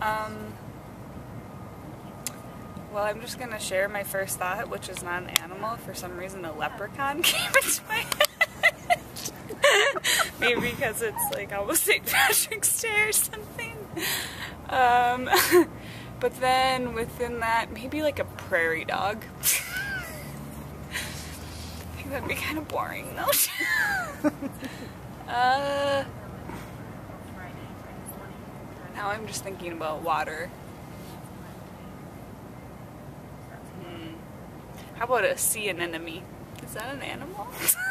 Um, well, I'm just gonna share my first thought, which is not an animal. For some reason, a leprechaun came into my head. Maybe because it's like almost St. Patrick's Day or something. Um, but then within that, maybe like a prairie dog. I think that'd be kind of boring though. uh, now I'm just thinking about water. Hmm. How about a sea anemone? Is that an animal?